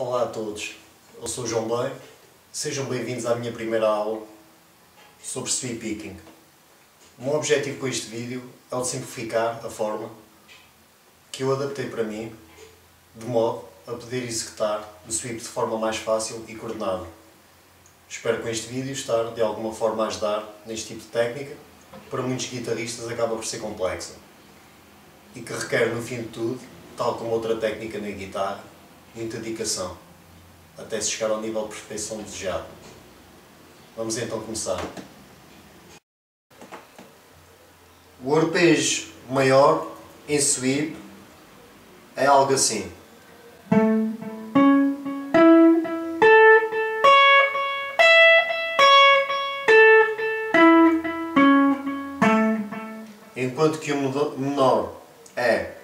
Olá a todos, eu sou João Bem, sejam bem-vindos à minha primeira aula sobre sweep picking. O meu objetivo com este vídeo é o de simplificar a forma que eu adaptei para mim, de modo a poder executar o sweep de forma mais fácil e coordenada. Espero com este vídeo estar de alguma forma a ajudar neste tipo de técnica, que para muitos guitarristas acaba por ser complexa e que requer no fim de tudo, tal como outra técnica na guitarra, muita dedicação, até se chegar ao nível de perfeição desejado. Vamos então começar. O arpejo maior em sweep é algo assim. Enquanto que o menor é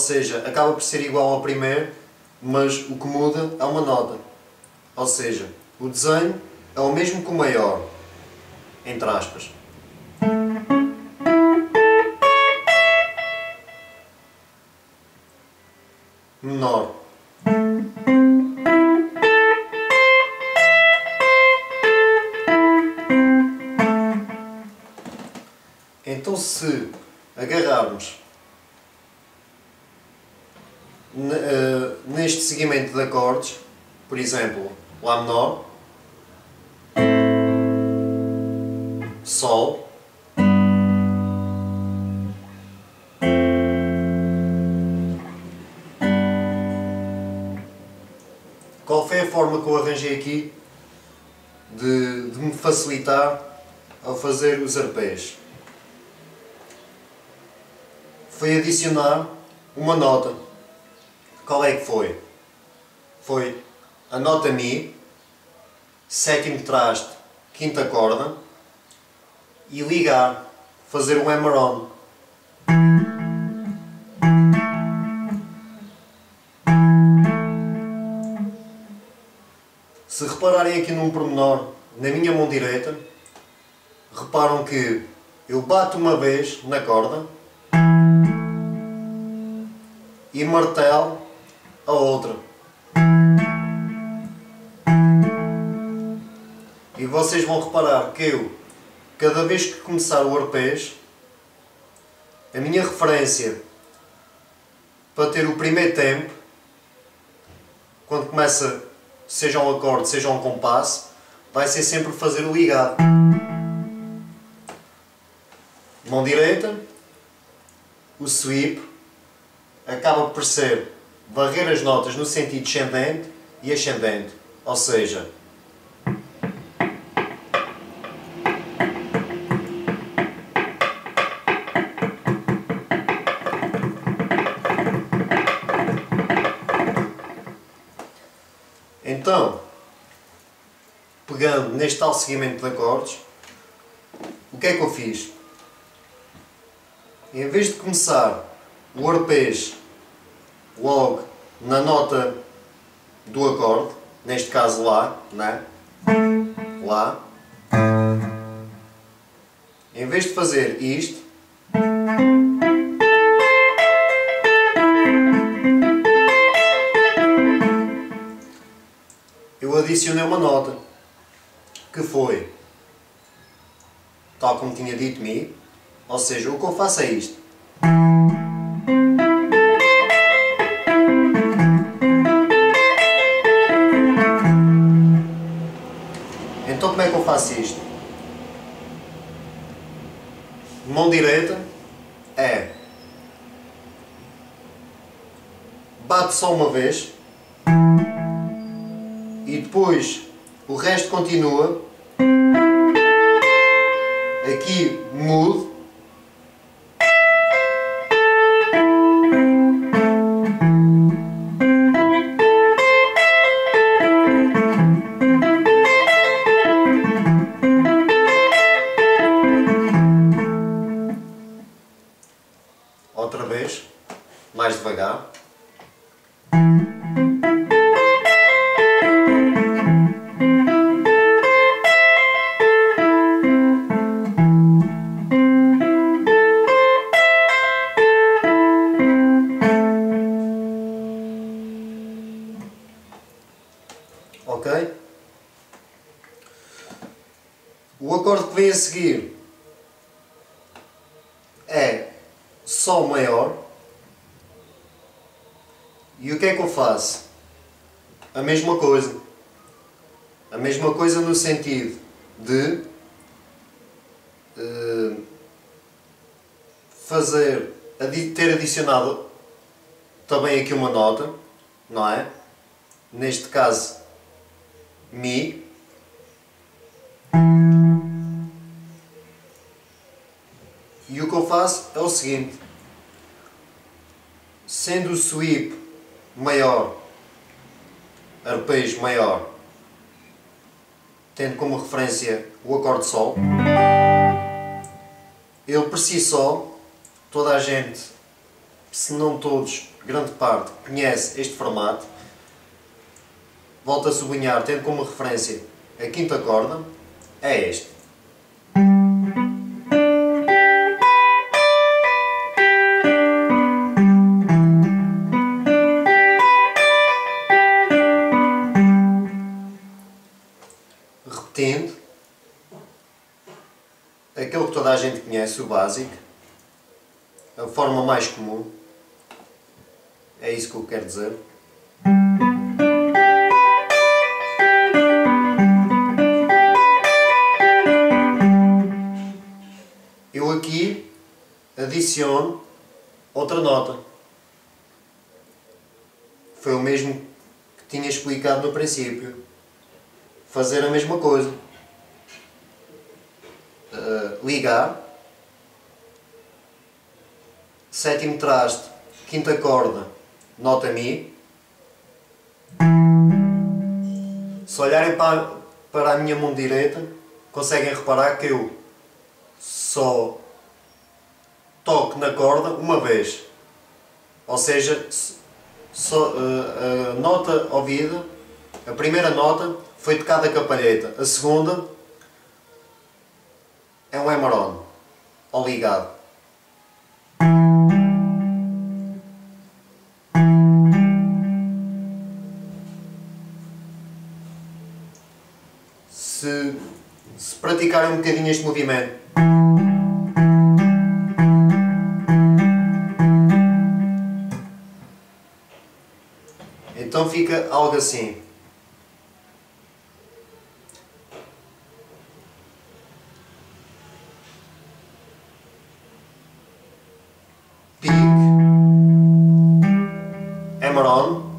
seja, acaba por ser igual ao primeiro, mas o que muda é uma nota. Ou seja, o desenho é o mesmo que o maior, entre aspas. Menor. Então se agarrarmos eh, neste seguimento de acordes, por exemplo, Lá menor, Sol, Qual foi a forma que eu arranjei aqui de, de me facilitar ao fazer os arpejos? Foi adicionar uma nota qual é que foi? Foi a nota Mi, sétimo traste, quinta corda e ligar, fazer um hammer-on. Se repararem aqui num pormenor, na minha mão direita, reparam que eu bato uma vez na corda e martelo a outra. Vocês vão reparar que eu, cada vez que começar o arpejo, a minha referência para ter o primeiro tempo, quando começa, seja um acorde, seja um compasso, vai ser sempre fazer o ligado. Mão direita, o sweep, acaba por ser varrer as notas no sentido descendente e ascendente, ou seja, neste tal seguimento de acordes, o que é que eu fiz? Em vez de começar o arpejo logo na nota do acorde, neste caso Lá, né? Lá. Em vez de fazer isto, eu adicionei uma nota, que foi, tal como tinha dito Mi, ou seja, o que eu faço é isto. como é que eu faço isto? Mão direita é bate só uma vez e depois o resto continua. Aqui mudo seguir é Sol maior. E o que é que eu faço? A mesma coisa. A mesma coisa no sentido de uh, fazer, ter adicionado também aqui uma nota, não é? Neste caso, Mi. O que eu faço é o seguinte, sendo o sweep maior, arpejo maior, tendo como referência o acorde Sol, ele por si só, toda a gente, se não todos, grande parte, conhece este formato, volto a sublinhar, tendo como referência a quinta corda, é este. Básico, a forma mais comum, é isso que eu quero dizer. Eu aqui adiciono outra nota. Foi o mesmo que tinha explicado no princípio. Fazer a mesma coisa. Uh, ligar. Sétimo traste, quinta corda, nota Mi. Se olharem para, para a minha mão direita, conseguem reparar que eu só toco na corda uma vez. Ou seja, só, a, a nota ouvida, a primeira nota foi tocada a palheta, a segunda é um emeron, ou ligado. Se, se praticarem um bocadinho este movimento, então fica algo assim. Agora,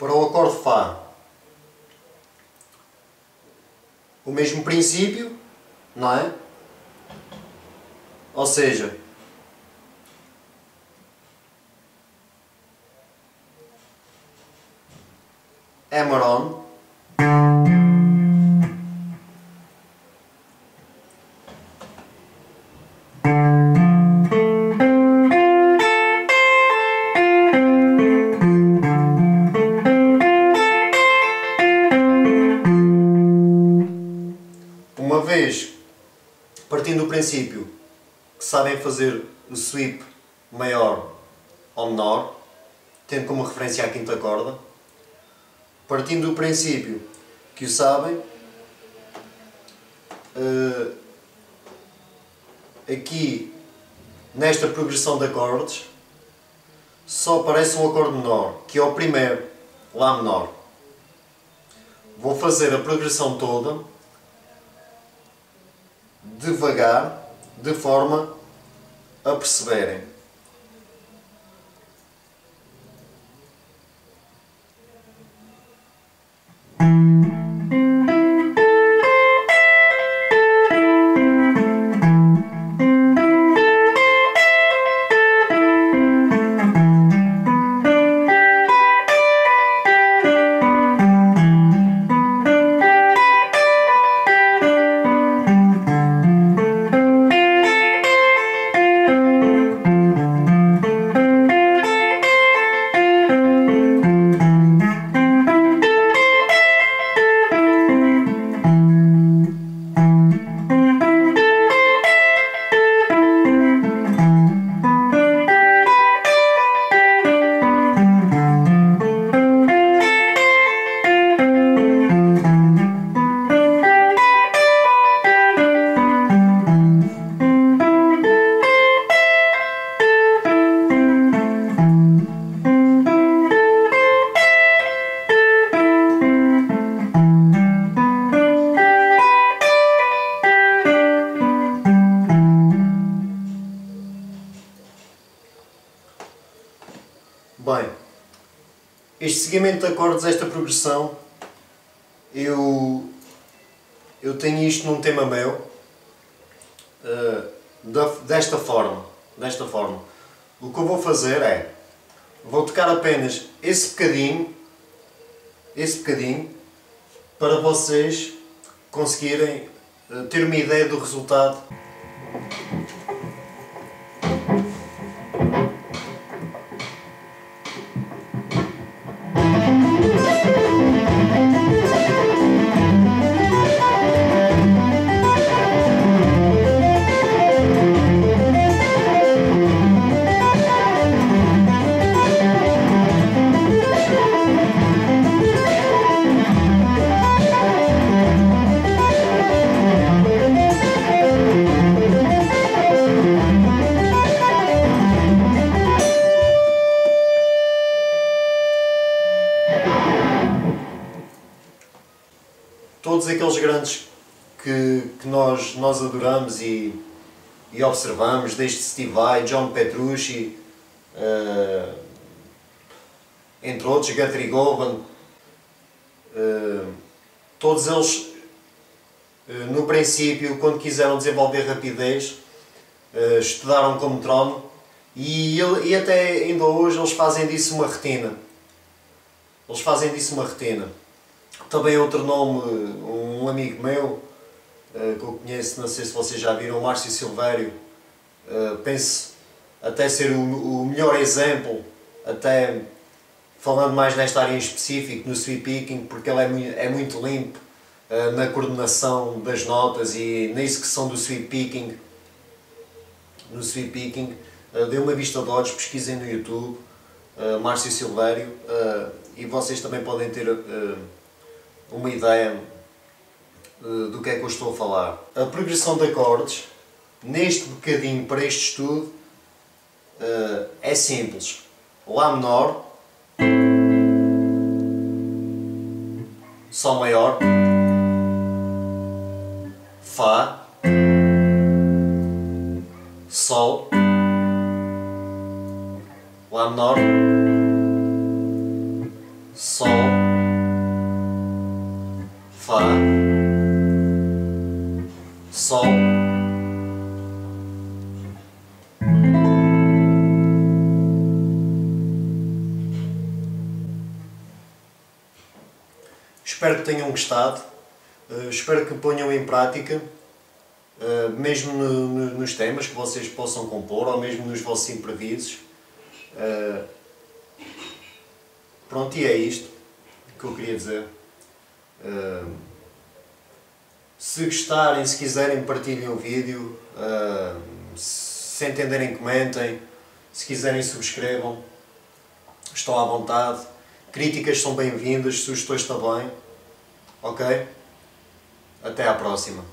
para o acorde Fá, o mesmo princípio, não é? Ou seja, Emeron princípio que sabem fazer o sweep maior ou menor, tendo como referência a quinta corda, partindo do princípio que o sabem, uh, aqui nesta progressão de acordes só aparece um acorde menor, que é o primeiro, Lá menor. Vou fazer a progressão toda devagar, de forma a perceberem. Seguimento de acordes, esta progressão, eu, eu tenho isto num tema meu, uh, da, desta forma, desta forma. O que eu vou fazer é, vou tocar apenas esse bocadinho, esse bocadinho, para vocês conseguirem uh, ter uma ideia do resultado. Nós, adoramos e, e observamos, desde Steve Vai, John Petrucci, uh, entre outros, Guthrie Govan, uh, todos eles, uh, no princípio, quando quiseram desenvolver rapidez, estudaram como trono e, ele, e até ainda hoje eles fazem disso uma retina. Eles fazem disso uma retina. Também outro nome, um amigo meu, eh, que eu conheço, não sei se vocês já viram, o Márcio Silvério, eh, penso até ser o melhor exemplo, até falando mais nesta área em específico, no sweep picking, porque ele é muito, é muito limpo eh, na coordenação das notas e na execução do sweep picking. No sweep picking, dê uma vista de olhos, pesquisem no YouTube, Márcio Silvério, e vocês também podem ter uma ideia do que é que eu estou a falar. A progressão de acordes, neste bocadinho para este estudo, uh, é simples. Lá menor, Sol maior, Fá, Sol, Lá menor, Sol, Sol, Espero que tenham gostado, uh, espero que ponham em prática, uh, mesmo no, no, nos temas que vocês possam compor ou mesmo nos vossos imprevisos. Uh, pronto, e é isto que eu queria dizer. Se gostarem, se quiserem, partilhem o vídeo. Uh, se entenderem, comentem. Se quiserem, subscrevam. Estão à vontade. Críticas são bem-vindas, sugestões também. Ok? Até à próxima.